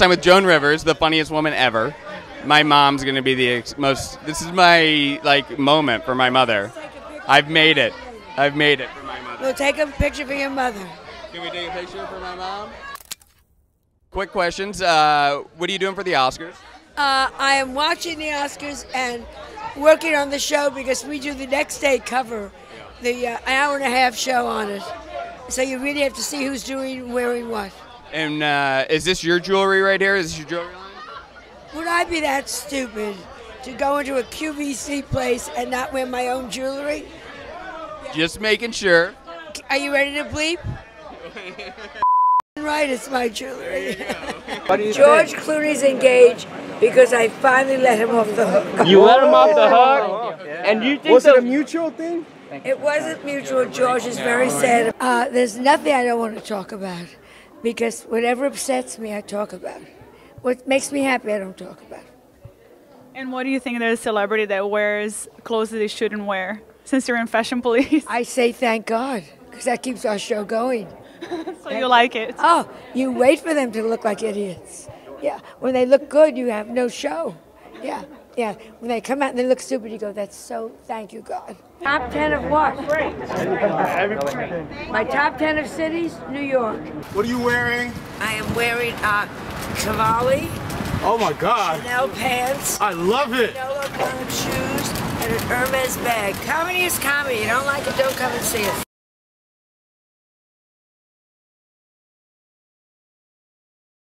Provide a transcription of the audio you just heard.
I'm with Joan Rivers, the funniest woman ever. My mom's gonna be the ex- most. This is my like moment for my mother. I've made it. I've made it for my mother. We'll take a picture for your mother. Can we take a picture for my mom? Quick questions. Uh, what are you doing for the Oscars? Uh, I am watching the Oscars and working on the show because we do the next day cover, the uh, hour and a half show on it. So you really have to see who's doing wearing what. And uh, is this your jewelry right here? Is this your jewelry line? Would I be that stupid to go into a QVC place and not wear my own jewelry? Just making sure. Are you ready to bleep? right, it's my jewelry. George Clooney's engaged because I finally let him off the hook. You let him off the hook, and you think Was it the a mutual thing? It wasn't mutual. George is very sad. Uh, there's nothing I don't want to talk about because whatever upsets me, I talk about. What makes me happy, I don't talk about. And what do you think of a celebrity that wears clothes that they shouldn't wear? Since you're in fashion police, I say thank God because that keeps our show going. so you like it. Oh, you wait for them to look like idiots. Yeah, when they look good, you have no show. Yeah, yeah. When they come out and they look stupid, you go, that's so, thank you, God. Top 10 of what? My top 10 of cities, New York. What are you wearing? I am wearing uh, Cavalli, Oh my god. Chanel pants, I love it. Polo colored shoes, and an Hermes bag. Comedy is comedy. You don't like it, don't come and see us.